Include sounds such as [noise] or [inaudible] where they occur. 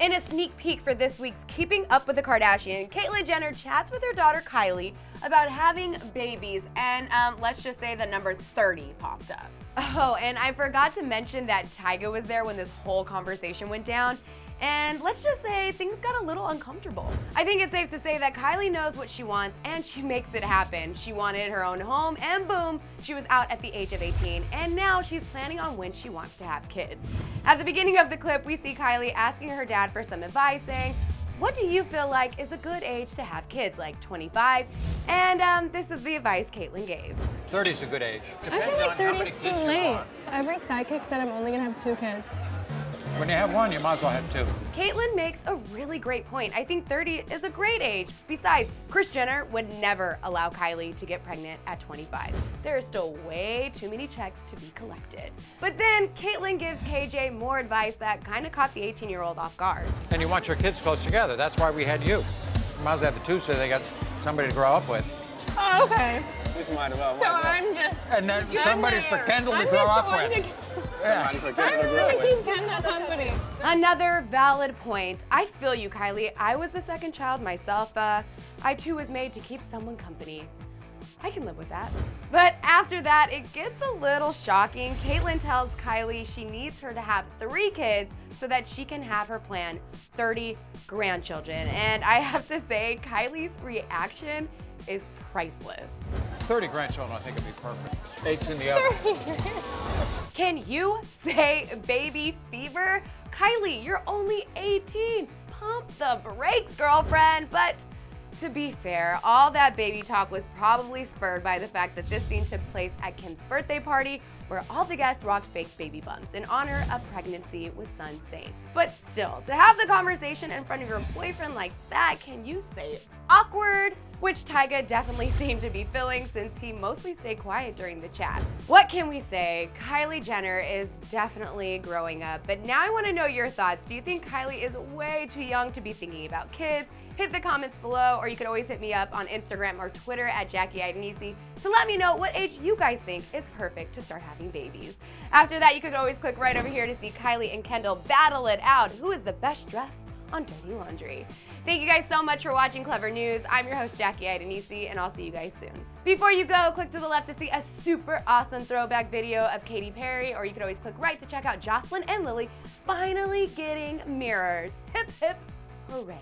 In a sneak peek for this week's Keeping Up with the Kardashians, Caitlyn Jenner chats with her daughter Kylie about having babies, and um, let's just say that number 30 popped up. Oh, and I forgot to mention that Tyga was there when this whole conversation went down. And let's just say things got a little uncomfortable. I think it's safe to say that Kylie knows what she wants and she makes it happen. She wanted her own home and boom, she was out at the age of 18 and now she's planning on when she wants to have kids. At the beginning of the clip, we see Kylie asking her dad for some advice saying, what do you feel like is a good age to have kids, like 25? And um, this is the advice Caitlyn gave. 30 is a good age. Depends I feel like 30 is too late. Every sidekick said I'm only gonna have two kids. When you have one, you might as well have two. Caitlyn makes a really great point. I think 30 is a great age. Besides, Kris Jenner would never allow Kylie to get pregnant at 25. There are still way too many checks to be collected. But then Caitlyn gives KJ more advice that kind of caught the 18-year-old off guard. And you want your kids close together. That's why we had you. You might as well have the two so they got somebody to grow up with. Oh, okay. This might as well. So I'm just. And then somebody for Kendall to I'm grow up with. [laughs] To, yeah. I'm gonna keep Kendall company. Another valid point. I feel you, Kylie. I was the second child myself. Uh, I too was made to keep someone company. I can live with that. But after that, it gets a little shocking. Caitlyn tells Kylie she needs her to have three kids so that she can have her plan 30 grandchildren. And I have to say, Kylie's reaction is priceless. 30 grandchildren, I think would be perfect. Eight's in the oven. [laughs] Can you say baby fever? Kylie, you're only 18. Pump the brakes, girlfriend. But to be fair, all that baby talk was probably spurred by the fact that this scene took place at Kim's birthday party where all the guests rocked fake baby bumps in honor of pregnancy with son Saint. But still, to have the conversation in front of your boyfriend like that, can you say awkward? Which Tyga definitely [laughs] seemed to be feeling since he mostly stayed quiet during the chat. What can we say? Kylie Jenner is definitely growing up, but now I want to know your thoughts. Do you think Kylie is way too young to be thinking about kids? Hit the comments below, or you can always hit me up on Instagram or Twitter at Jackie Idanisi to let me know what age you guys think is perfect to start having babies. After that, you can always click right over here to see Kylie and Kendall battle it out. Who is the best dressed? on Dirty Laundry. Thank you guys so much for watching Clevver News. I'm your host, Jackie Idanisi, and I'll see you guys soon. Before you go, click to the left to see a super awesome throwback video of Katy Perry, or you can always click right to check out Jocelyn and Lily finally getting mirrors. Hip, hip, hooray.